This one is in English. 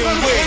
Fucking with.